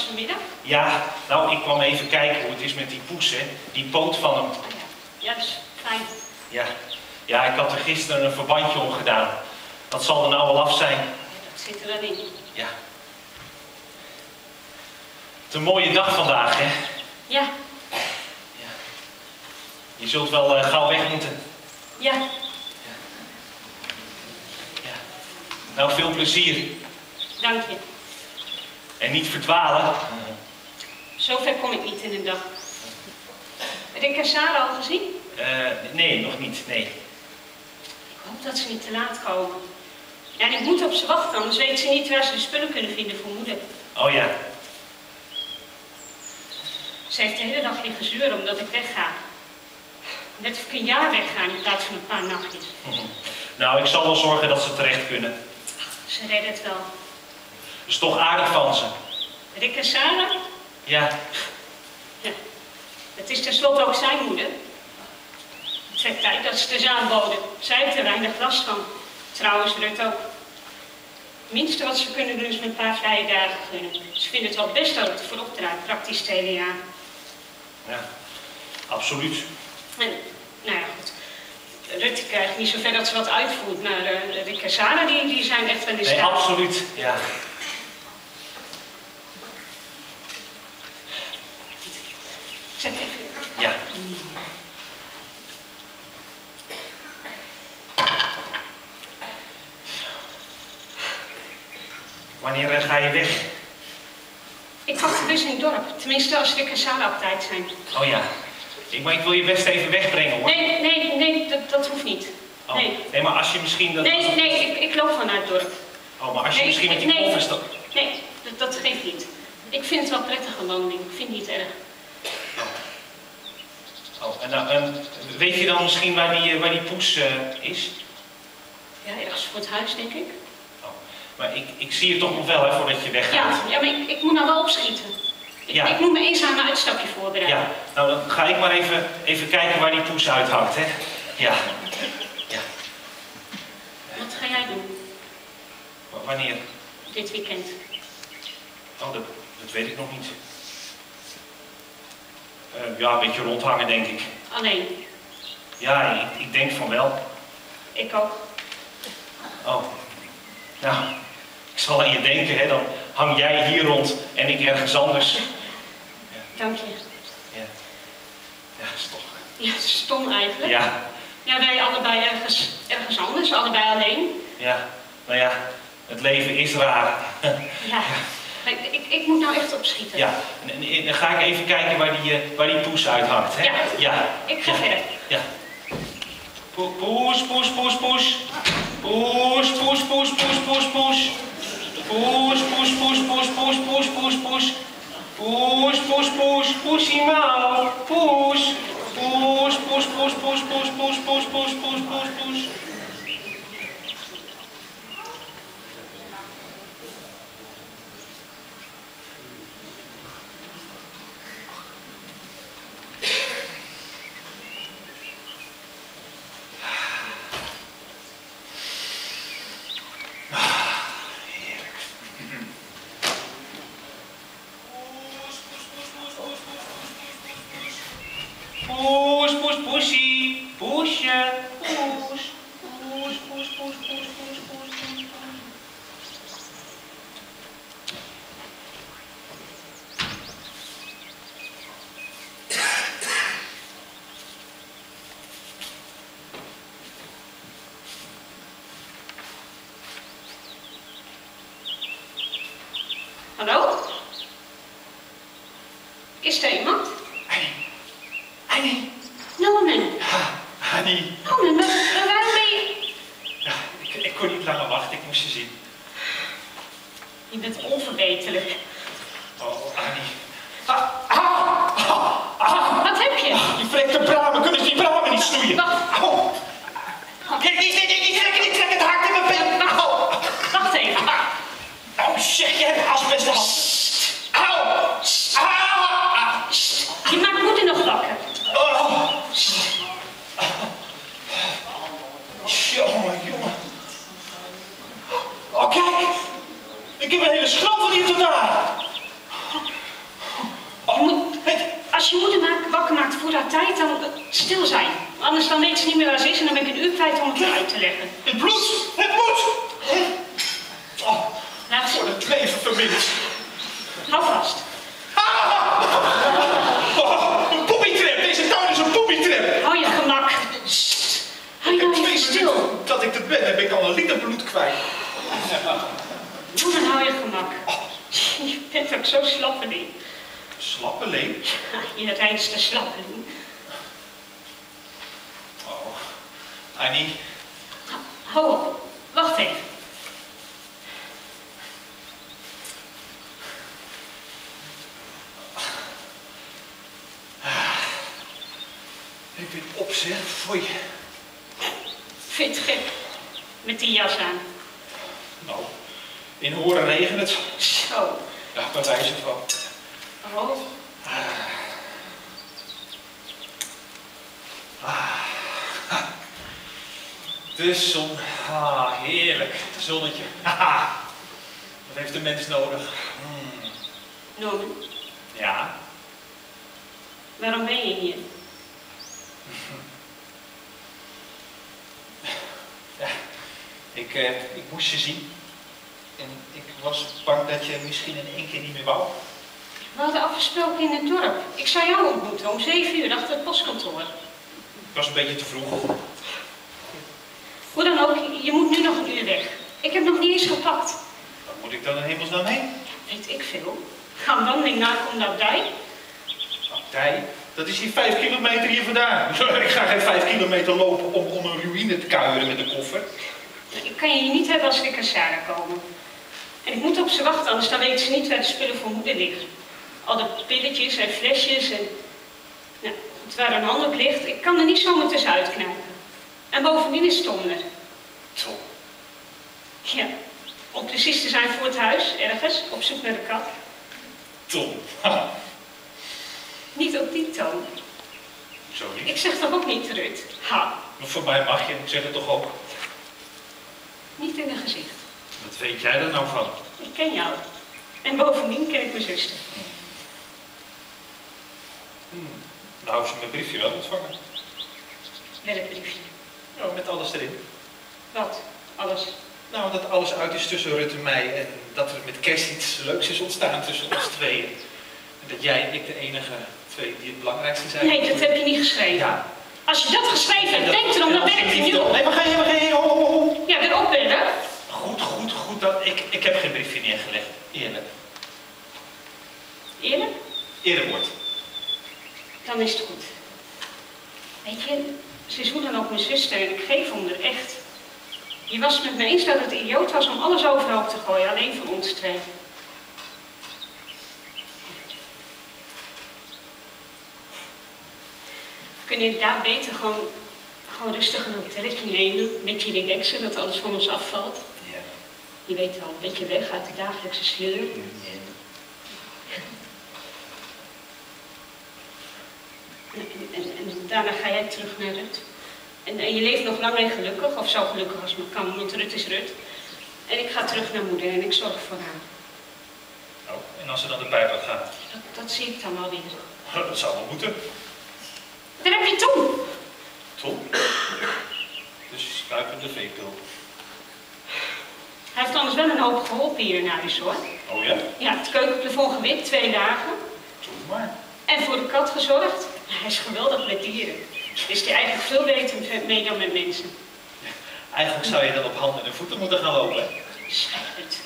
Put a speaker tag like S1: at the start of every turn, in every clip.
S1: was vanmiddag.
S2: Ja, nou, ik kwam even kijken hoe het is met die poes, hè. Die poot van hem.
S1: Oh ja. ja, dat is fijn.
S2: Ja, ja, ik had er gisteren een verbandje om gedaan. Dat zal er nou wel af zijn.
S1: Dat zit er wel in.
S2: Ja. Het is een mooie dag vandaag, hè.
S1: Ja,
S2: Je zult wel eh, gauw weg moeten.
S1: ja.
S2: Ja. Nou, veel plezier.
S1: Dank je.
S2: En niet verdwalen.
S1: Zover kom ik niet in een dag. Rick en Sarah al gezien?
S2: Eh, nee, nog niet, nee.
S1: Ik hoop dat ze niet te laat komen. Ja, en ik moet op ze wachten, anders weet ze niet waar ze de spullen kunnen vinden voor moeder.
S2: Oh ja,
S1: Ze heeft de hele dag liggen zeuren omdat ik wegga. Net of ik een jaar wegga in plaats van een paar nachtjes.
S2: nou, ik zal wel zorgen dat ze terecht kunnen.
S1: Ze redden het wel.
S2: Dat is toch aardig van ze.
S1: Rick en Sarah?
S2: Ja,
S1: Ja. Het is tenslotte ook zijn moeder. Het werd tijd dat ze het eens aanboden. Zij heeft er weinig last van. Trouwens, Rut ook. Het minste wat ze kunnen doen is met een paar vrije dagen gunnen. Ze vinden het wel best dat het voorop draait, praktisch het hele jaar.
S2: ja, absoluut.
S1: En, nou ja, goed. Rutte krijgt niet zover dat ze wat uitvoert, maar eh Rick en Sarah die, die zijn echt wel in
S2: Nee, absoluut, ja.
S1: Zet even.
S2: Ja. Wanneer eh, ga je weg?
S1: Ik wacht dus in het dorp, tenminste als Rick en Sarah op tijd zijn.
S2: Oh ja. Ik, maar ik wil je best even wegbrengen hoor.
S1: Nee, nee, nee, dat, dat hoeft niet.
S2: Oh,
S1: Nee.
S2: nee, maar als je misschien dat.
S1: Nee, nee, ik, ik loop vanuit het dorp.
S2: Oh, maar als je
S1: Nee,
S2: misschien met die
S1: nee. Nee, dat, dat geeft niet. Ik vind het wel prettig een woning. Ik vind het niet erg.
S2: Oh, en, nou, en weet je dan misschien waar die, eh, waar die poes eh, is?
S1: Ja, ergens voor het huis, denk ik.
S2: Oh, maar ik, ik zie je toch nog wel hè, voordat je weggaat.
S1: Ja, ja maar ik, ik moet nou wel opschieten. Ik,
S2: Ja.
S1: ik moet me eens aan een uitstapje voorbereiden.
S2: Ja, nou dan ga ik maar even, even kijken waar die poes uithangt, hè? Ja. ja.
S1: Wat ga jij doen
S2: W- Wanneer?
S1: dit weekend?
S2: Oh, dat, dat weet ik nog niet. Eh, ja, een beetje rondhangen, denk ik.
S1: Alleen,
S2: Ja, ik, ik denk van wel.
S1: ik ook.
S2: Oh, nou, ik zal aan je denken, hè? Dan hang jij hier rond en ik ergens anders.
S1: Dank je.
S2: Ja, ja is toch.
S1: Ja, stom eigenlijk.
S2: Ja,
S1: Ja, wij allebei ergens, ergens anders, allebei alleen.
S2: ja, nou ja, het leven is raar.
S1: Ja. Ik, ik, ik moet nou echt opschieten.
S2: Ja, en- en- dan ga ik even kijken waar die, eh, waar die poes uithangt, hè?
S1: Ja.
S2: Ja.
S1: Ik ga
S2: ja.
S1: verder.
S2: Ja. Po- Poes, poes, poes, poes. Poes, poes, poes, poes, poes, poes. Poes, poes, poes, poes, poes, poes, poes, poes. Poes, poes, poes, poesie mouw. Poes. Poes, poes, poes, poes, poes, poes, poes, poes, poes, poes, poes. Poes,
S1: Hou op. Wacht even.
S3: Ik ben op zeg, voor je.
S1: Vind je het gek? Met die jas aan.
S3: Nou, in horen regent het.
S1: Zo.
S3: Ja, bij wijze van.
S1: Oh.
S3: De zon. Ah, heerlijk. Het zonnetje. Haha. Wat heeft de mens nodig? Hmm.
S1: Norman,
S3: Ja,
S1: waarom ben je hier?
S3: ik, eh, ik moest je zien. En ik was bang dat je misschien in één keer niet meer wou.
S1: We hadden afgesproken in het dorp. Ik zou jou ontmoeten om zeven uur achter het postkantoor.
S3: Het was een beetje te vroeg.
S1: Je moet nu nog een uur weg. Ik heb nog niet eens gepakt.
S3: Waar moet ik dan in hemelsnaam heen?
S1: Weet ik veel. Ga een wandeling naar Condabdij.
S3: Abdij, dat is hier vijf kilometer hier vandaan. Ik ga geen vijf kilometer lopen om, om een ruïne te kuieren met een koffer.
S1: Ik kan je hier niet hebben als ik en Sarah komen. En ik moet op ze wachten, anders dan weten ze niet waar de spullen voor moeder liggen. Al de pilletjes en flesjes en... Nou, het waar een handdoek ligt, ik kan er niet zomaar tussenuit knijpen. En bovendien is Tom er.
S3: Tom.
S1: Ja, om precies te zijn voor het huis, ergens, op zoek naar de kat.
S3: Tom.
S1: Niet op die toon.
S3: Sorry.
S1: Ik zeg toch ook niet Rut? Ha,
S3: Maar voor mij mag je, ik zeg het toch ook.
S1: niet in een gezicht.
S3: Wat weet jij er nou van?
S1: Ik ken jou. En bovendien ken ik mijn zuster.
S3: Nou, ze mijn briefje wel ontvangen.
S1: Werkbriefje.
S3: Ja, met alles erin.
S1: Wat? Alles.
S3: Nou, dat alles uit is tussen Rut en mij en dat er met kerst iets leuks is ontstaan tussen ons tweeën. En dat jij en ik de enige twee die het belangrijkste zijn.
S1: Nee, dat heb je niet geschreven.
S3: Ja.
S1: Als je dat geschreven hebt, denk erom, dan werk je nu op.
S3: Nee, maar ga je, maar ga je, ho, ho, ho.
S1: Ja, weer opbellen.
S3: Goed, goed, goed. Dat, ik, ik heb geen briefje neergelegd. Eerlijk.
S1: Eerlijk?
S3: Eerlijk wordt.
S1: Dan is het goed. Weet je, ze is hoe dan ook mijn zuster en ik geef om haar echt. Je was het met me eens dat het idioot was om alles overhoop te gooien, alleen voor ons twee. We kunnen inderdaad beter gewoon, gewoon rustig een hotelletje nemen, een beetje relaxen, dat alles van ons afvalt.
S3: Ja.
S1: Je weet wel, een beetje weg uit de dagelijkse sleur. En, en, en daarna ga jij terug naar Rut. En, en je leeft nog lang en gelukkig, of zo gelukkig als maar kan, want Rut is Rut. En ik ga terug naar moeder en ik zorg voor haar.
S3: Oh, en als ze dan de pijp uit gaat?
S1: Dat, dat zie ik dan wel weer.
S3: Dat zou wel moeten.
S1: Daar heb je Tom.
S3: Tom. Dus spuitende veepil.
S1: Hij heeft anders wel een hoop geholpen hier in huis hoor.
S3: Oh ja?
S1: Ja, het keukenplafond gewit, twee dagen.
S3: Doe maar.
S1: En voor de kat gezorgd. Hij is geweldig met dieren. Is hij eigenlijk veel beter mee dan met mensen.
S3: Eigenlijk zou je dan op handen en voeten moeten gaan lopen.
S1: Schijt het.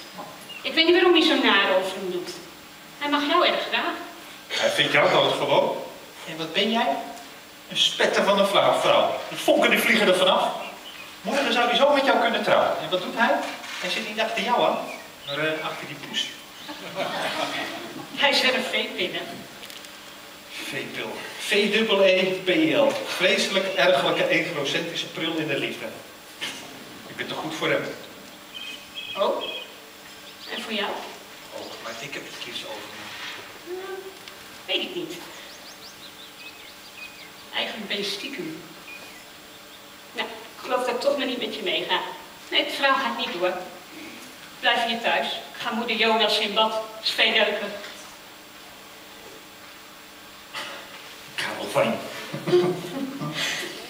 S1: Ik weet niet waarom hij zo naar over hem doet. Hij mag jou erg graag.
S3: Hij vindt jou dood gewoon. En wat ben jij? Een spetter van een vrouw. vrouw. Die vonken die vliegen er vanaf. Morgen zou hij zo met jou kunnen trouwen. En wat doet hij? Hij zit niet achter jou aan, maar eh, achter die poes.
S1: Hij is wel een veepinnen.
S3: V-pil. V-E-E-P-I-L. Vreselijk, ergelijke, egocentrische prul in de liefde. Ik ben te goed voor hem.
S1: Oh? En voor jou?
S3: Oh, maar ik heb het kies over.
S1: Weet ik niet. Eigenlijk ben je stiekem. Nou, ik geloof dat ik toch maar niet met je meega. Nee, de vrouw gaat niet door. Blijf hier thuis. Ik ga moeder Jonas in bad. Is veel leuker.
S3: Ik je.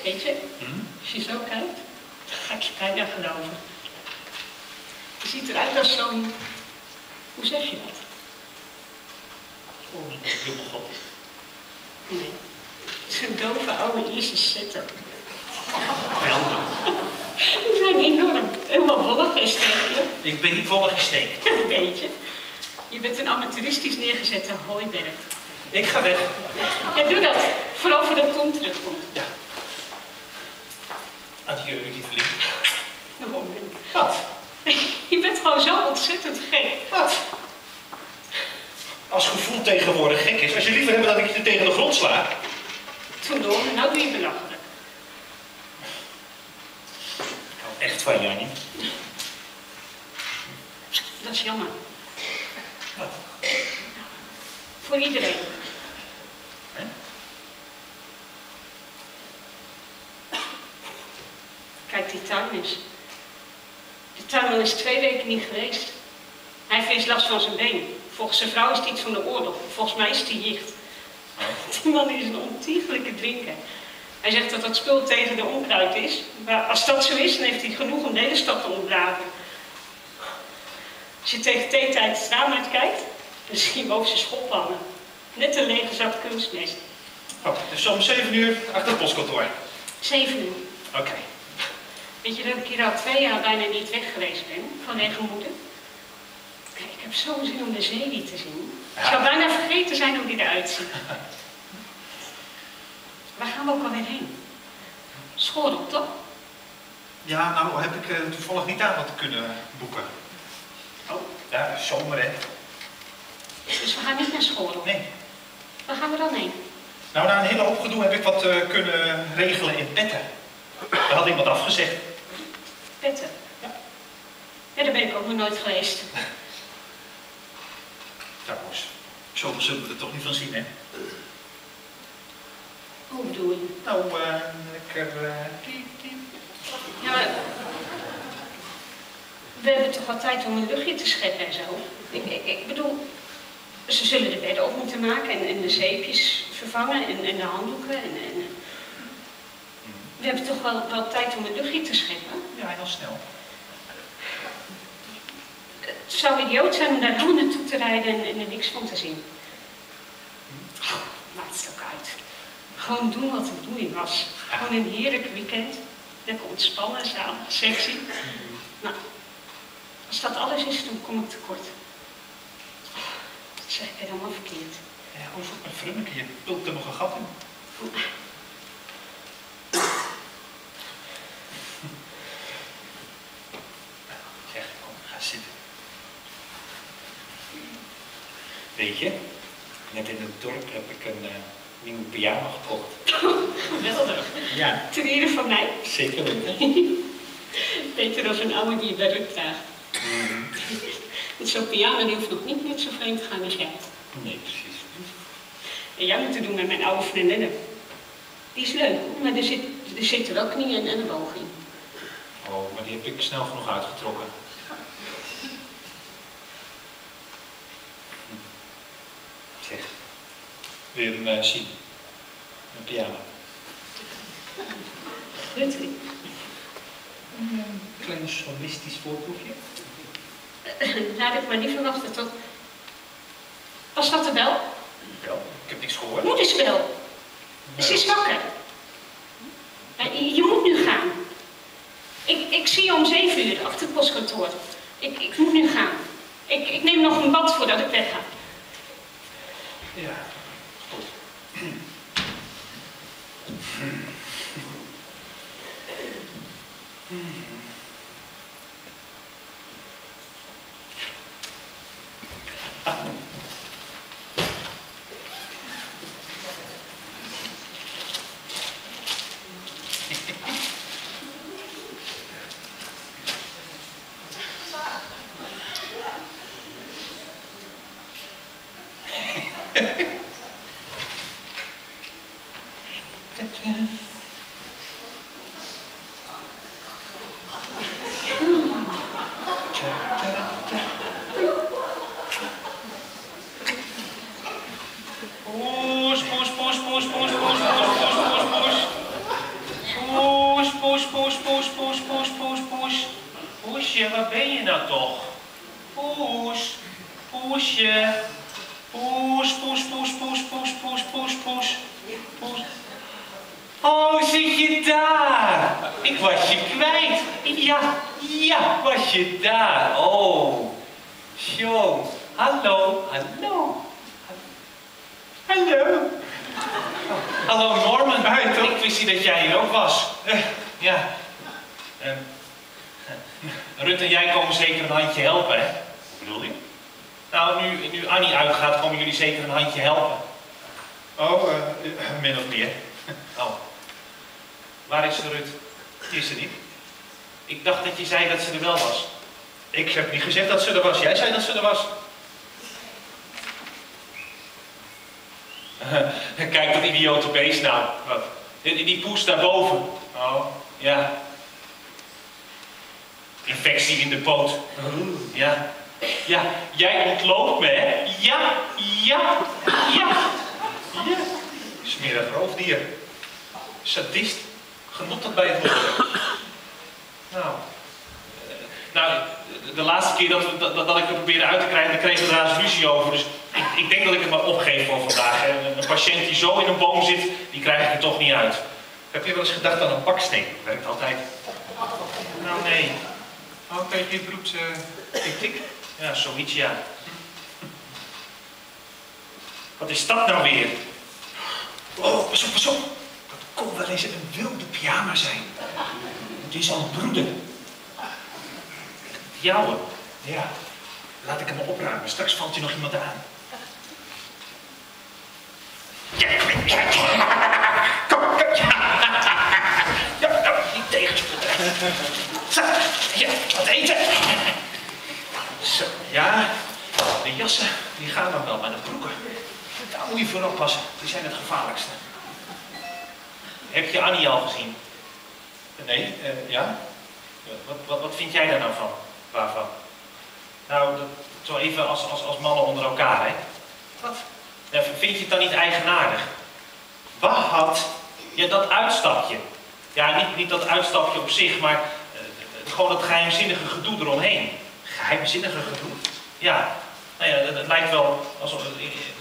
S1: Weet je,
S3: Hm?
S1: als je zo kijkt, dan ga ik je bijna geloven. Je ziet eruit als zo'n... Hoe zeg je dat?
S3: Oh, jonge god.
S1: Nee. Zo'n dove oude Ierse zetter.
S3: Geweldig.
S1: Die zijn enorm. Helemaal wollig is je.
S3: Ik ben niet vollig gesteken.
S1: Een beetje. Je bent een amateuristisch neergezette hooiberg.
S3: Ik ga weg.
S1: Ja, doe dat. Vooral voordat Tom terugkomt.
S3: Ja. Adieu, lieveling.
S1: Waarom?
S3: Wat?
S1: Je bent gewoon zo ontzettend gek.
S3: Wat? Als gevoel tegenwoordig gek is, als je liever hebt dat ik je tegen de grond sla.
S1: Toen door, nou doe je belachelijk.
S3: Ik hou echt van Annie.
S1: Dat is jammer.
S3: Wat?
S1: Voor iedereen. Kijk, die tuin is. De tuinman is twee weken niet geweest. Hij heeft eens last van zijn been. Volgens zijn vrouw is het iets van de oorlog. Volgens mij is die jicht. Die man is een ontiegelijke drinker. Hij zegt dat dat spul tegen de onkruid is. Maar als dat zo is, dan heeft hij genoeg om de hele stad te ontbraken. Als je tegen theetijd het raam uitkijkt, dan zie je boven zijn schop hangen. Net een lege zak kunstmest.
S3: Oh, dus om 7 uur achter het postkantoor.
S1: Zeven uur.
S3: Oké.
S1: Weet je dat ik hier al twee jaar bijna niet weg geweest ben, vanwege moeder? Kijk, ik heb zo'n zin om de zee te zien. Ik zou bijna vergeten zijn hoe die eruit ziet. Waar gaan we ook alweer heen? Schorel, toch?
S3: Ja, nou heb ik eh, toevallig niet aan wat te kunnen boeken.
S1: Oh,
S3: Ja, zomer hè.
S1: dus we gaan niet naar Schorel.
S3: Nee.
S1: Waar gaan we dan heen?
S3: Nou, na een hele hoop gedoe heb ik wat eh, kunnen regelen in Petten. Daar had iemand afgezegd.
S1: Petten.
S3: Ja.
S1: Ja, daar ben ik ook nog nooit geweest.
S3: Trouwens, zoveel zullen we er toch niet van zien, hè?
S1: Hoe bedoel je?
S3: Nou, eh, lekker... eh,
S1: Ja, maar... We hebben toch wel tijd om een luchtje te scheppen en zo. Ik, ik, ik bedoel, ze zullen de bedden op moeten maken en, en de zeepjes vervangen en, en de handdoeken. En, en, we hebben toch wel, wel tijd om een luchtje te scheppen.
S3: Ja, heel snel.
S1: Het zou idioot zijn om daar helemaal naartoe te rijden en, en er niks van te zien. Maakt het ook uit. Gewoon doen wat de bedoeling was. Gewoon een heerlijk weekend. Lekker ontspannen, zalig, sexy. Nou, als dat alles is, dan kom ik tekort. Dat zeg ik helemaal verkeerd.
S3: Ja, hoe zoek mijn frummetje? Je pult er nog een gat in. Zeg, kom, ga zitten. Net in het dorp heb ik een eh, nieuwe pyjama gekocht.
S1: Geweldig.
S3: Ja,
S1: Ten ere van mij.
S3: zeker weten.
S1: Beter dan zo'n oude die je bij rug draagt.
S3: Mhm.
S1: Want zo'n pyjama die hoeft nog niet net zo vreemd te gaan als jij.
S3: Nee, precies.
S1: En jij moet het doen met mijn oude vriendinnen. Die is leuk, maar er zit, er zitten wel knieën en een boog in.
S3: Oh, maar die heb ik snel genoeg uitgetrokken. Zeg, weer hem eh, zien. Een pyjama.
S1: Rutger,
S3: Een klein solistisch voorproefje.
S1: laat ik maar niet verwachten tot... Was dat de bel?
S3: Wel, ik heb niks gehoord.
S1: Moet eens bel. Ze is wakker. Ja, je, moet nu gaan. Ik, ik zie je om zeven uur achter het postkantoor. Ik, ik moet nu gaan. Ik, ik neem nog een bad voordat ik wegga.
S3: Ja.
S2: 음. 음.
S3: 음. 아. Min of meer.
S2: Oh. Waar is Rut?
S3: Die is er niet.
S2: Ik dacht dat je zei dat ze er wel was.
S3: Ik heb niet gezegd dat ze er was. Jij zei dat ze er was.
S2: Kijk dat idiote beest nou.
S3: Wat?
S2: Die, die poes daarboven.
S3: Oh.
S2: Ja. Infectie in de poot. Ja. Ja, jij ontloopt me, hè? Ja, ja, ja.
S3: Ja. Smerig roofdier. Sadist. Genot bij het woord.
S2: Nou. eh, Nou, de- laatste keer dat, dat, dat ik het probeerde uit te krijgen, kregen we daar eens ruzie over. Dus ik, ik denk dat ik het maar opgeef voor vandaag. Een, een patiënt die zo in een boom zit, die krijg ik er toch niet uit.
S3: Heb je wel eens gedacht aan een baksteen? Werkt altijd.
S2: Nou, nee.
S3: Oh, kan je je beroeps uh, tik
S2: Ja, zoiets, ja. Wat is dat nou weer?
S3: Oh, pas op, pas op. Dat kon wel eens een wilde pyjama zijn. Het is al broeder.
S2: Jouwe.
S3: Ja. Laat ik hem opruimen. Straks valt je nog iemand aan. Ja, ja, ja. Kom, kom. Ja, ja niet tegenspoeden. Zo, ja, wat eten. Zo, ja. De jassen, die gaan dan wel, maar de broeken, daar moet je voor oppassen. Die zijn het gevaarlijkste.
S2: Heb je Annie al gezien?
S3: Nee, eh, ja?
S2: Wat, wat, wat vind jij daar nou van? Waarvan? Nou, dat, zo even als, als, als mannen onder elkaar, hè?
S3: Wat?
S2: Ja, vind je het dan niet eigenaardig? Wat? Ja, dat uitstapje. Ja, niet, niet dat uitstapje op zich, maar eh, gewoon dat geheimzinnige gedoe eromheen.
S3: Geheimzinnige gedoe.
S2: Ja, nou ja, het, het lijkt wel alsof... Het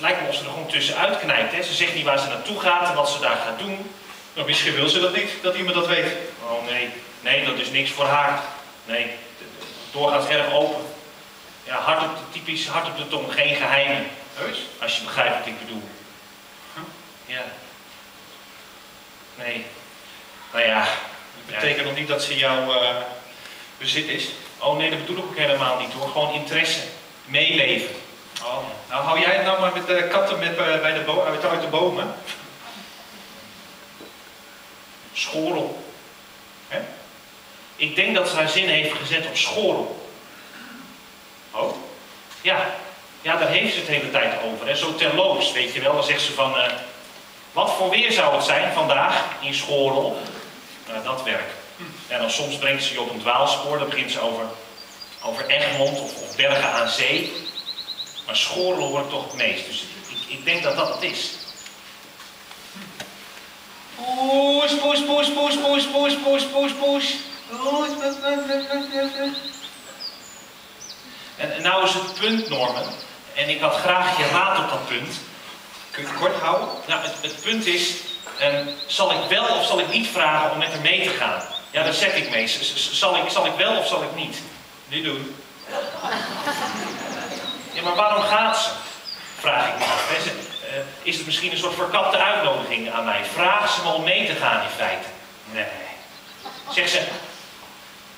S2: lijkt wel of ze er gewoon tussenuit knijpt, hè? Ze zegt niet waar ze naartoe gaat en wat ze daar gaat doen.
S3: Nou, misschien wil ze dat niet, dat iemand dat weet.
S2: Oh nee, nee, dat is niks voor haar. Nee, doorgaans erg open. Ja, hard op de, typisch hard op de tong, geen geheimen.
S3: Heus?
S2: Als je begrijpt wat ik bedoel.
S3: Huh?
S2: Ja. Nee. Nou ja.
S3: Dat betekent nog niet dat ze jouw eh, bezit is.
S2: Oh nee, dat bedoel ik ook helemaal niet hoor. Gewoon interesse. Meeleven.
S3: Nou, hou jij het nou maar met de katten met, eh, bij de uit, uit de bomen.
S2: Schorel. Ik denk dat ze haar zin heeft gezet op schorel.
S3: Oh?
S2: Ja. Ja, daar heeft ze het hele tijd over. Hè? Zo terloops, weet je wel. Dan zegt ze van... eh, wat voor weer zou het zijn vandaag in Schorel? Nou, dat werk. En dan soms brengt ze je op een dwaalspoor. Dan begint ze over, over Egmond of, of Bergen aan Zee. Maar Schorel hoor ik toch het meest. Dus ik, ik denk dat dat het is. Poes, poes, poes, poes, poes, poes, poes, poes, poes. En, en nou is het punt, Norman. En ik had graag je raad op dat punt.
S3: Kun je het kort houden?
S2: Nou, het, punt is, ehm, zal ik wel of zal ik niet vragen om met haar mee te gaan? Ja, daar zeg ik mee. Z- z- Zal ik, zal ik wel of zal ik niet?
S3: Niet doen.
S2: Ja, maar waarom gaat ze? Vraag ik me af. hè. Eh, is het misschien een soort verkapte uitnodiging aan mij? Vraag ze me om mee te gaan in feite? Nee. Zegt ze,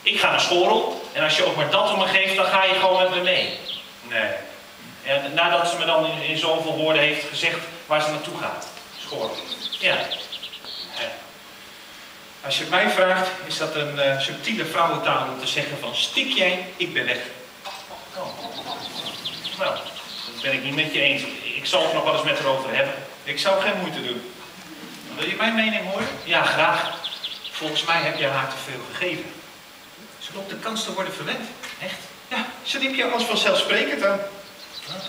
S2: ik ga naar Schorel en als je ook maar dat om me geeft, dan ga je gewoon met me mee.
S3: Nee.
S2: En nadat ze me dan in, in zoveel woorden heeft gezegd waar ze naartoe gaat.
S3: Schoor.
S2: Ja.
S3: Als je het mij vraagt, is dat een eh, subtiele vrouwentaal om te zeggen van stik jij, ik ben weg.
S2: Oh. Nou, dat ben ik niet met je eens. Ik zal het nog wel eens met haar over hebben.
S3: Ik zou geen moeite doen. Wil je mijn mening horen?
S2: Ja, graag.
S3: Volgens mij heb je haar te veel gegeven. Ze loopt de kans te worden verwend.
S2: Echt?
S3: Ja, ze neemt je als vanzelfsprekend aan.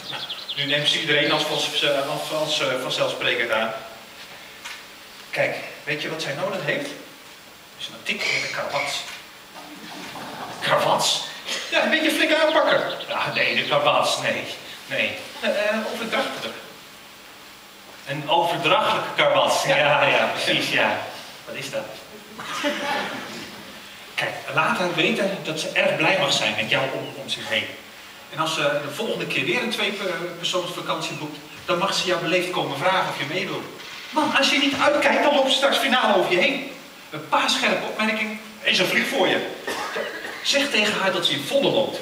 S3: Nou, nu neemt ze iedereen als, eh, als, als eh, vanzelfsprekend aan. Kijk, weet je wat zij nodig heeft? Is een tik met een karwats.
S2: Karwats?
S3: Ja, een beetje flink aanpakken.
S2: Ja, nee, de karwats, nee. Nee.
S3: Uh, overdrachtelijk.
S2: Een overdrachtelijke karwats. Ja. ja, ja, precies, ja. Wat is dat?
S3: Kijk, laat haar weten dat ze erg blij mag zijn met jou om, om zich heen. En als ze de volgende keer weer een twee-persoonsvakantie boekt, dan mag ze jou beleefd komen vragen of je mee wil. Man, als je niet uitkijkt, dan loopt ze straks finale over je heen. Een paar scherpe opmerkingen en ze vliegt voor je. Zeg tegen haar dat ze in volle loopt.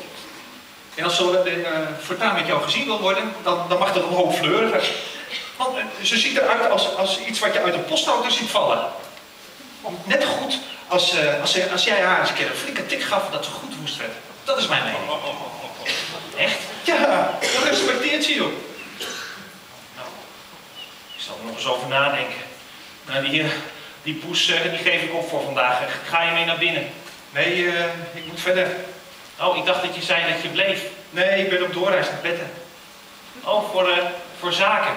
S3: En als ze uh, voortaan met jou gezien wil worden, dan, dan mag dat een hoop fleuren. Want uh, ze ziet eruit als, als iets wat je uit een postauto ziet vallen. Net goed als, uh, als, als, jij haar eens een keer een flinke tik gaf dat ze goed woest werd. Dat is mijn mening.
S2: Echt?
S3: Ja, dat respecteert ze joh.
S2: Nou, ik zal er nog eens over nadenken. Nou, die, die poes die geef ik op voor vandaag. Ga je mee naar binnen?
S3: Nee, uh, ik moet verder.
S2: Oh, ik dacht dat je zei dat je bleef.
S3: Nee, ik ben op doorreis naar Petten.
S2: Oh, voor, uh, voor zaken?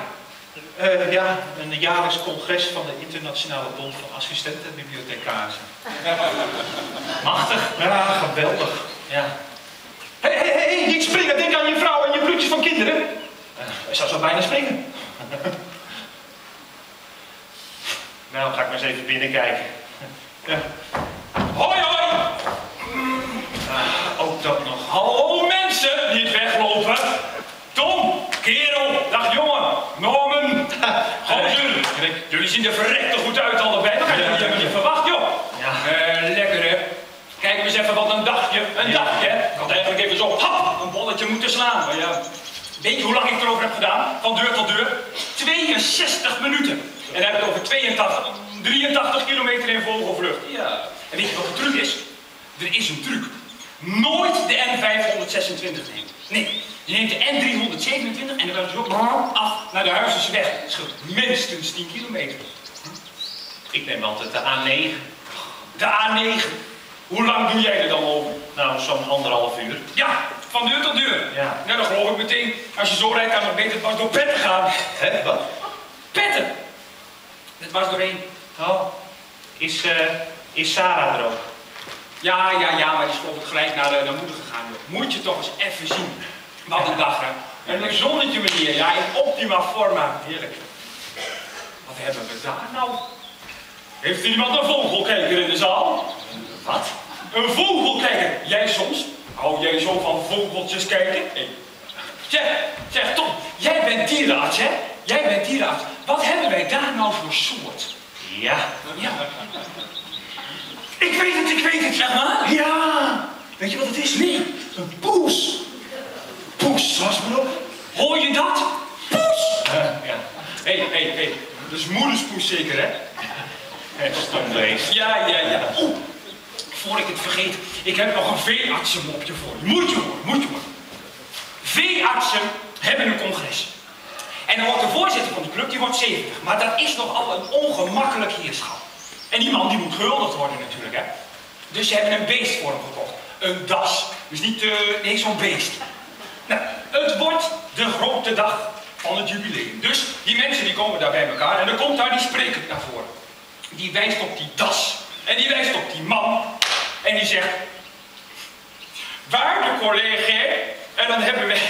S3: Uh, ja, een jaarlijks congres van de Internationale Bond van Assistenten Bibliothecarissen.
S2: Machtig.
S3: Ja, geweldig.
S2: Ja.
S3: Hé, hé, hé, niet springen. Denk aan je vrouw en je broertjes van kinderen. Ik zou zo bijna springen.
S2: nou, ga ik maar eens even binnenkijken.
S3: Ja. Hoi, hoi!
S2: Ah, ook dat nog. Hallo mensen, niet weglopen. Tom, kerel, dag jongen, Norman, gozer. Jullie zien er verrekte goed uit allebei. Dat had je niet verwacht, joh.
S4: Ja. Uh, lekker, hè? Kijk eens even wat een dagje. Een ja. dagje, hè? Ik had eigenlijk even zo hap, een bolletje moeten slaan. Maar ja, weet je hoe lang ik erover heb gedaan? Van deur tot deur? 62 minuten. En dan heb ik over 82, 83 kilometer in vogelvlucht. Ja. En weet je wat de truc is? Er is een truc. Nooit de N526 neemt. Nee, je neemt de N327 en dan gaat je ook af naar de Huizersweg. Dat scheelt minstens 10 kilometer.
S2: Hm? Ik neem altijd de A9.
S4: De A9? Hoe lang doe jij er dan over?
S2: Nou, zo'n anderhalf uur.
S4: Ja, van deur tot deur.
S2: Ja.
S4: Nou, dan geloof ik meteen. Als je zo rijdt, kan het beter pas door petten gaan.
S2: Hè, wat?
S4: Petten! Het was doorheen.
S2: Oh, is, uh, is Sarah er ook?
S4: Ja, ja, ja, maar die is gelijk naar, de, naar moeder gegaan. Joh. Moet je toch eens even zien. Wat een dag, hè. En een zonnetje, meneer. Ja, in optima forma. Heerlijk. Wat hebben we daar nou? Heeft iemand een vogelkijker in de zaal?
S2: Wat?
S4: Een vogelkijker? Jij soms? Hou jij zo van vogeltjes kijken? Nee. Zeg, zeg Tom, jij bent dierenarts, hè? Jij bent dierenarts. Wat hebben wij daar nou voor soort?
S2: Ja.
S4: Ja. Ik weet het, ik weet het. Zeg maar.
S3: Ja. Weet je wat het is?
S4: Nee.
S3: Een poes. Poes, was maar op.
S4: Hoor je dat? Poes.
S2: Uh, ja.
S4: Hé, hé, hé. Dat is moederspoes zeker, hè?
S2: Stom beest.
S4: Ja, ja, ja. Oeh. Voor ik het vergeet, ik heb nog een veeartsenmopje voor je. Moet je horen, moet je horen. Veeartsen hebben een congres. En dan wordt de voorzitter van die club, die wordt 70. Maar dat is nogal een ongemakkelijk heerschap. En die man die moet gehuldigd worden natuurlijk, hè. Dus ze hebben een beest voor hem gekocht. Een das. Dus niet, uh, zo'n beest. Nou, het wordt de grote dag van het jubileum. Dus die mensen die komen daar bij elkaar en dan komt daar die spreker naar voren. Die wijst op die das. En die wijst op die man. En die zegt... Waarde collega, en dan hebben we...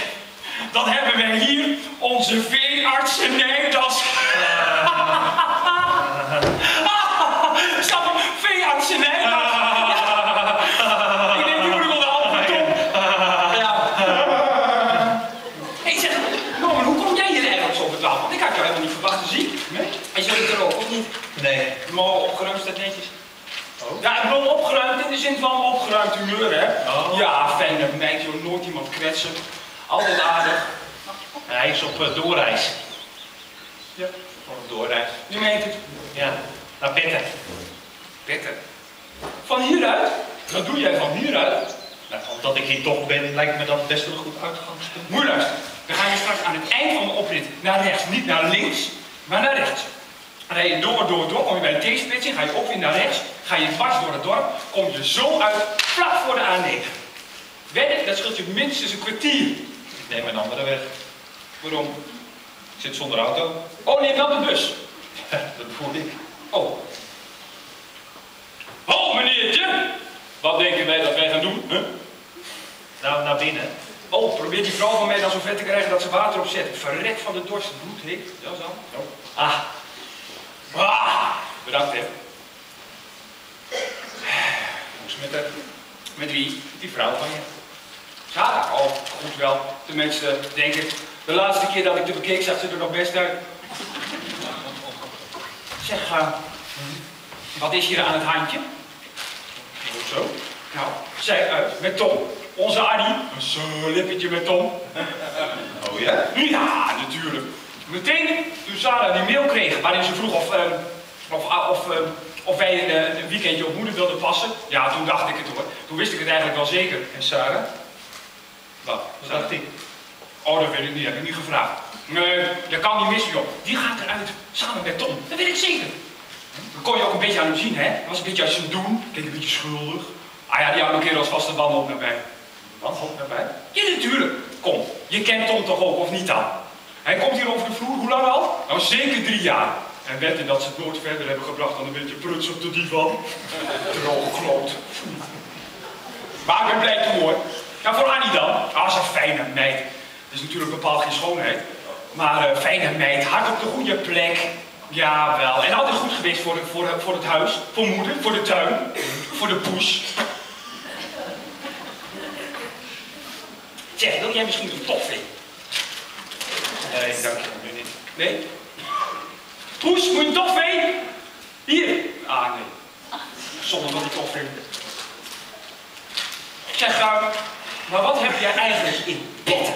S4: Dan hebben wij hier onze veeartsenijdas. Snap je? Veeartsenijdas. Ik denk, die moet ik van Tom. Ja. Hé, zeg, Norman, hoe kom jij hier eigenlijk zo verdwaald? Want ik had jou helemaal niet verwacht te zien.
S3: Nee?
S4: En je er ook, of niet?
S3: Nee.
S4: Maar opgeruimd staat netjes.
S3: Oh?
S4: Ja, ik bedoel opgeruimd in de zin van opgeruimd humeur, hè?
S3: Oh.
S4: Ja, fijne meid, joh, nooit iemand kwetsen. Altijd aardig.
S2: Hij is op uh, doorreis.
S4: Ja.
S2: Op doorreis.
S4: Nu meent het.
S2: Ja, naar Petten.
S4: Petten. Van hieruit? Wat doe jij van hieruit?
S3: Nou, omdat ik hier toch ben, lijkt me dat best wel een goed uitgangspunt.
S4: Moet luisteren. Dan ga je straks aan het eind van de oprit naar rechts. Niet naar links, maar naar rechts. Rij je door, door, door. Kom je bij de T-splitsing, ga je ook weer naar rechts. Ga je dwars door het dorp. Kom je zo uit, vlak voor de A9. Wedden, dat scheelt je minstens een kwartier.
S3: Ik neem een andere weg.
S4: Waarom?
S3: Ik zit zonder auto.
S4: Oh, neem dan de bus.
S3: dat voel ik.
S4: Oh. Oh, meneertje. Wat denken wij dat wij gaan doen? Huh?
S3: Nou, naar binnen.
S4: Oh, probeer die vrouw van mij dan zo vet te krijgen dat ze water opzet. Verrek van de dorst, bloed heet. Ja, zo.
S3: Ah,
S4: Ah, bedankt, hè. Het met, de, met wie?
S3: die vrouw van je.
S4: Sarah? Oh, goed wel. Tenminste, denk ik. De laatste keer dat ik de bekeek zag ze er nog best uit. Zeg, eh, wat is hier aan het handje?
S3: Hoezo?
S4: Nou, zij uit met Tom. Onze Annie. Een zo lippetje met Tom.
S3: Oh ja?
S4: Ja, natuurlijk. Meteen toen Sarah die mail kreeg waarin ze vroeg of, eh, of, ah, of, eh, of wij een, eh, een weekendje op moeder wilden passen. Ja, toen dacht ik het hoor. Toen wist ik het eigenlijk wel zeker.
S3: En Sarah?
S4: Wat?
S3: Wat dacht hij?
S4: Oh, dat weet ik niet, heb ik niet gevraagd. Nee, dat kan niet missen joh. Die gaat eruit samen met Tom. Dat weet ik zeker. Dat kon je ook een beetje aan hem zien, hè? Dat was een beetje uit zijn doen. Keek een beetje schuldig. Ah ja, die had een keer als vaste wanhoop naar mij.
S3: Wanhoop naar bij?
S4: Ja, natuurlijk. Kom, je kent Tom toch ook, of niet dan? Hij komt hier over de vloer, hoe lang al? Nou, zeker drie jaar. En wetten dat ze het nooit verder hebben gebracht dan een beetje pruts op de divan. Droog kloot. Maar ik ben blij toe hoor. Ja, voor Annie dan. Ah, een fijne meid. Het is natuurlijk bepaald geen schoonheid. Maar eh, fijne meid, hard op de goede plek. Ja, wel. En altijd goed geweest voor, voor, voor het huis, voor moeder, voor de tuin, voor de poes. Zeg, wil jij misschien een toffee?
S3: Nee, dank je. Nu niet.
S4: Nee? Poes, moet je een toffee? Hier. Ah, nee. Zonder van die toffee. Zeg, uh, maar wat heb jij eigenlijk in bed?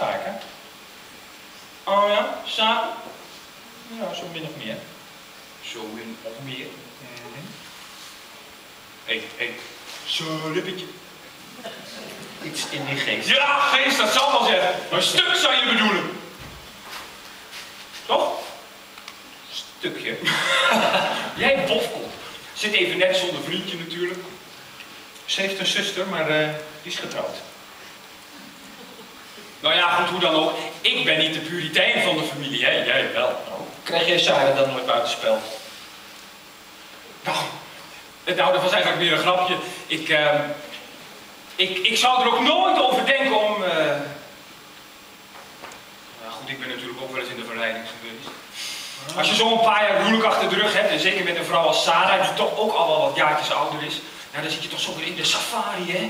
S3: Zaken?
S4: Oh ja, samen?
S3: Ja, zo min of meer.
S4: Zo min of meer.
S3: Hé, hé.
S4: Zo lippetje.
S3: Iets in die geest.
S4: Ja, geest, dat zal wel zeggen. Een stuk zou je bedoelen. Toch?
S3: Stukje.
S4: Jij bofkop. Zit even net zonder vriendje natuurlijk.
S3: Ze heeft een zuster, maar eh, die is getrouwd.
S4: Nou ja, goed, hoe dan ook. Ik ben niet de puritein van de familie? Jij wel.
S3: Oh. Krijg jij Sarah dan nooit buitenspel?
S4: Nou, nou, dat was eigenlijk meer een grapje. Ik, ehm, ik, ik zou er ook nooit over denken om... eh, Nou goed, ik ben natuurlijk ook wel eens in de verleiding geweest. Als je zo'n paar jaar huwelijk achter de rug hebt, en zeker met een vrouw als Sarah, die toch ook al wel wat jaartjes ouder is, nou, dan zit je toch zo in de safari, hè?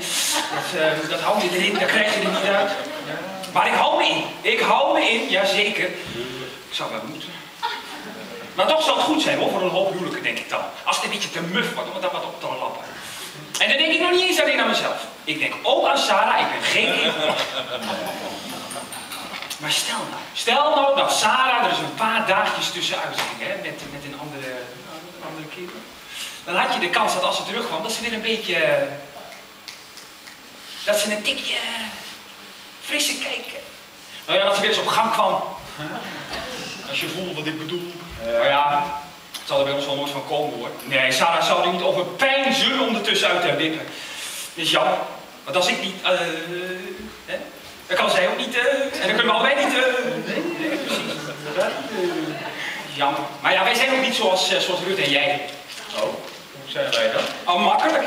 S4: Dat, eh, dat hou je erin, dat krijg je er niet uit. Maar ik hou me in. Ik hou me in, jazeker. Ik zou wel moeten. Maar toch zal het goed zijn hoor, voor een hoop huwelijken, denk ik dan. Als het een beetje te muf wordt om dan wat op te lappen. En dan denk ik nog niet eens alleen aan mezelf. Ik denk ook aan Sarah, ik ben geen. Maar stel nou, stel nou dat Sarah er eens een paar dagjes tussenuit ging, hè, met, met een andere, andere kerel. Dan had je de kans dat als ze terugkwam, dat ze weer een beetje... eh, Dat ze een tikje eh, frisse kijk... eh, Nou ja, dat ze weer eens op gang kwam. Als je voelt wat ik bedoel. Nou ja, het zal er bij ons wel nooit van komen hoor. Nee, Sarah zou er niet over pijn zullen om er tussenuit te wippen. Dat is jammer. Want als ik niet, eh, hè, dan kan zij ook niet, en dan kunnen we allebei niet, eh, nee, nee, precies. Jammer. Maar ja, wij zijn ook niet zoals, zoals Ruud en jij.
S3: Oh, zijn wij dan?
S4: Al makkelijk.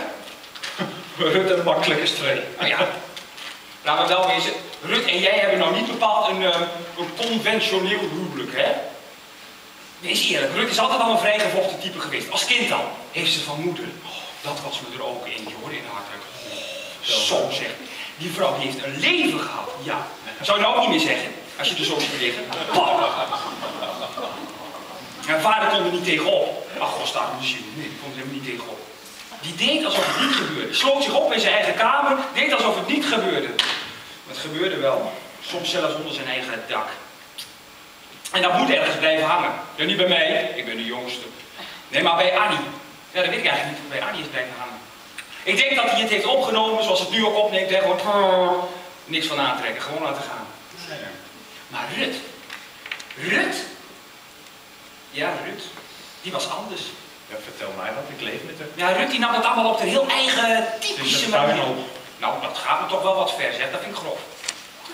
S3: Rut een makkelijke streek.
S4: Nou ja, laten we wel wezen, Rut en jij hebben nou niet bepaald een, eh, een conventioneel huwelijk, hè? Wees eerlijk, Rut is altijd al een vrijgevochten type geweest. Als kind al heeft ze van moeder. Oh, dat was me er ook in, je hoorde in haar. Oh, zo zeg. Die vrouw die heeft een leven gehad, ja. Zou je nou ook niet meer zeggen, als je er zo ziet liggen. Mijn vader kon er niet tegenop. Ach, god, staat in de ziel. Nee, die kon er helemaal niet tegenop. Die deed alsof het niet gebeurde. Sloot zich op in zijn eigen kamer, deed alsof het niet gebeurde. Maar het gebeurde wel. Soms zelfs onder zijn eigen dak. En dat moet ergens blijven hangen. Ja, niet bij mij, ik ben de jongste. Nee, maar bij Annie. Ja, dat weet ik eigenlijk niet bij Annie is blijven hangen. Ik denk dat hij het heeft opgenomen zoals het nu ook opneemt. Hè? Gewoon niks van aantrekken, gewoon laten gaan. Maar Rut, Rut, ja Rut, die was anders.
S3: Ja, vertel mij wat, ik leef met haar.
S4: Ja, Rut die nam het allemaal op de heel eigen typische manier. Nou, dat gaat me toch wel wat ver, zeg. Dat vind ik grof.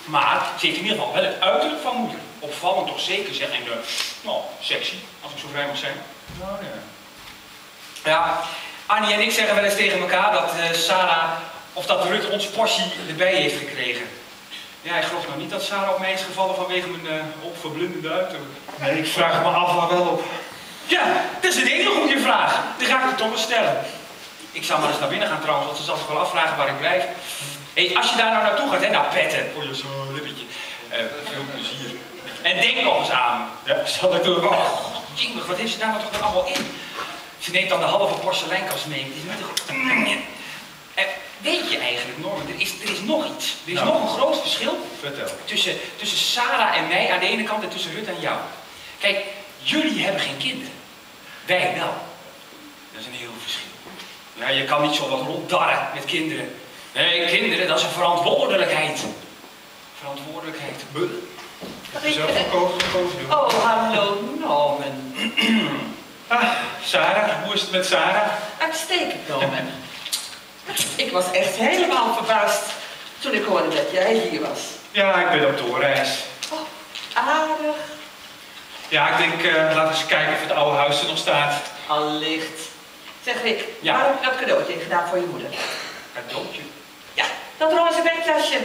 S4: Maar ze heeft in ieder geval wel het uiterlijk van moeder. Opvallend toch zeker, zeg. En, eh, nou, sexy, als ik zo vrij mag zijn.
S3: Nou ja.
S4: Ja, Annie en ik zeggen wel eens tegen elkaar dat eh, Sarah of dat Rut ons portie erbij heeft gekregen. Ja, ik geloof nou niet dat Sarah op mij is gevallen vanwege mijn uh, opverblindende uiterlijk.
S3: Nee, ik vraag me af waar wel op.
S4: Ja, dat is een hele goede vraag. Die ga ik je toch wel stellen. Ik zal maar eens naar binnen gaan trouwens, want ze zal zich wel afvragen waar ik blijf. Hé, als je daar nou naartoe gaat, hè, naar petten, voor je zo'n lippetje. Uh, veel plezier. En denk nog eens aan.
S3: Ja, zal ik doen.
S4: Oh, jingig, wat heeft ze daar nou toch allemaal in? Ze neemt dan de halve porseleinkast mee. Het is niet te... Weet je eigenlijk, Norman, er is, er is nog iets. Er is
S3: Nou.
S4: nog een groot verschil
S3: Vertel.
S4: tussen, tussen Sarah en mij aan de ene kant en tussen Rut en jou. Kijk, jullie hebben geen kinderen. Wij wel. Dat is een heel verschil. Ja, je kan niet zo wat ronddarren met kinderen. Nee, kinderen, dat is een verantwoordelijkheid. Verantwoordelijkheid. Buh.
S3: Heb je zelf gekozen?
S5: Oh, hallo Norman.
S3: Ah, Sarah, hoe is het met Sarah?
S5: Uitstekend, Norman. Ik was echt helemaal verbaasd toen ik hoorde dat jij hier was.
S3: Ja, ik ben op doorreis.
S5: Oh, aardig.
S3: Ja, ik denk, eh, laten we eens kijken of het oude huis er nog staat.
S5: Allicht. Zeg Rick,
S4: Ja.
S5: waar heb je dat cadeautje in gedaan voor je moeder?
S4: Cadeautje.
S5: Ja, dat roze bedtasje.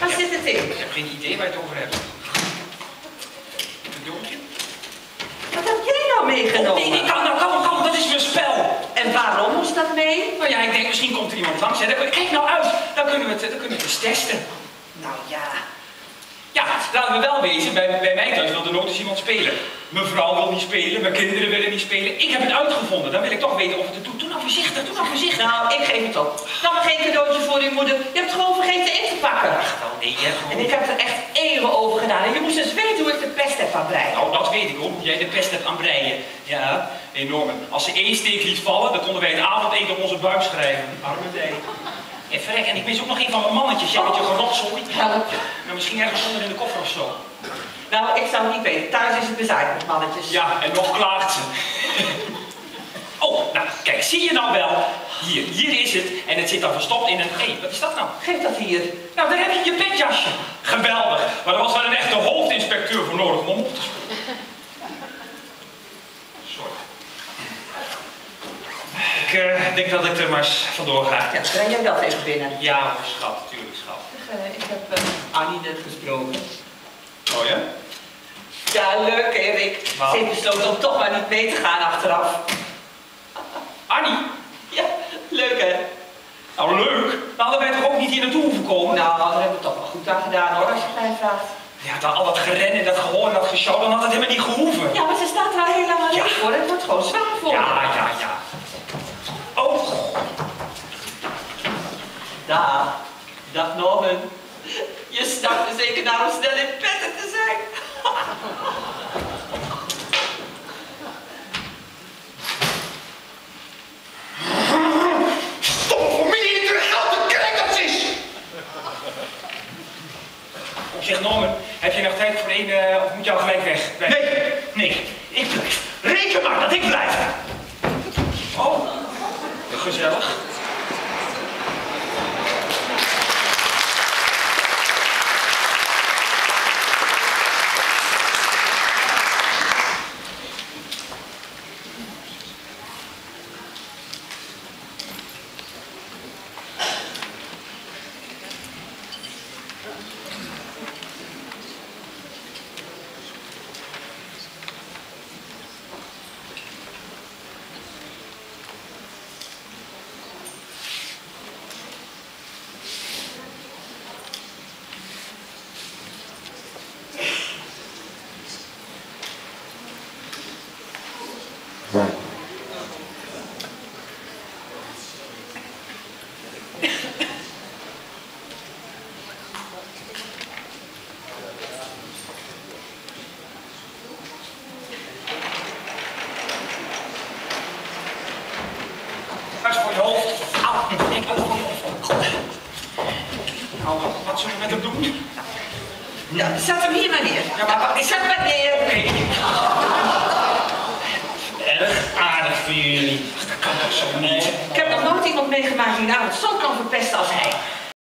S5: Waar zit het in?
S4: Ik heb geen idee waar je het over hebt. Cadeautje?
S5: Wat heb jij nou meegenomen?
S4: Oh, nee, kan, nou, kan, kan, dat is mijn spel.
S5: En waarom moest dat mee?
S4: Nou ja, ik denk misschien komt er iemand langs. Hè. Kijk nou uit, dan kunnen we het, dan kunnen we het testen.
S5: Nou ja,
S4: Ja, laten we wel wezen, bij, bij mij thuis wil er nooit eens iemand spelen. Mijn vrouw wil niet spelen, mijn kinderen willen niet spelen. Ik heb het uitgevonden, dan wil ik toch weten of het het doet. Doe nou voorzichtig, doe nou voorzichtig.
S5: nou, ik geef het op. Dan geen cadeautje voor je moeder. Je hebt het gewoon vergeten in te pakken.
S4: Ach, wel nee, hè.
S5: En ik heb er echt eeuwen over gedaan. En je moest eens weten hoe ik de pest heb aan breien.
S4: Nou, dat weet ik hoor, hoe jij de pest hebt aan breien. Ja, enorm. Als ze één steek liet vallen, dan konden wij een avondeten op onze buik schrijven. Arme dij. En verrek, en ik mis ook nog een van mijn mannetjes. Jij met je gerotzooi.
S5: Help.
S4: Nou, misschien ergens onder in de koffer of zo.
S5: Nou, ik zou het niet weten. Thuis is het bezaaid met mannetjes.
S4: Ja, en nog klaagt ze. Kijk, zie je nou wel? Hier, hier is het. En het zit dan verstopt in een... Hé, wat is dat nou?
S5: Geef dat hier.
S4: Nou, daar heb je je petjasje. Geweldig. Maar er was wel een echte hoofdinspecteur voor nodig om op te spoelen. Sorry.
S3: Ik eh, denk dat ik er maar eens vandoor ga.
S5: Ja, breng jij dat even binnen.
S4: Ja schat, tuurlijk schat.
S5: Zeg, eh, ik heb eh, Annie net gesproken.
S3: Oh ja?
S5: Ja, leuk Erik. Ze heeft besloten om toch maar niet mee te gaan achteraf.
S4: Annie,
S5: Ja, leuk hè?
S4: nou leuk. Dan hadden wij toch ook niet hier naartoe hoeven komen?
S5: Nou, daar hebben we toch wel goed aan gedaan hoor, als je mij vraagt.
S4: Ja, dan al dat geren en dat gehoor en dat gesjouw, dan had het helemaal niet gehoeven.
S5: Ja, maar ze staat er al heel lang alleen voor. Het wordt gewoon zwaar voor
S4: ja, ja. ja. Oh,
S5: Dag. Dag Norman. Je snapte zeker naar om snel in petten te zijn.
S3: Stop voor mij in de gouden kijk dat is!
S4: Zeg Norman, heb je nog tijd voor één, eh, of moet je al gelijk weg? Weg.
S3: Nee, nee, ik blijf. Reken maar dat ik blijf.
S4: Oh, gezellig.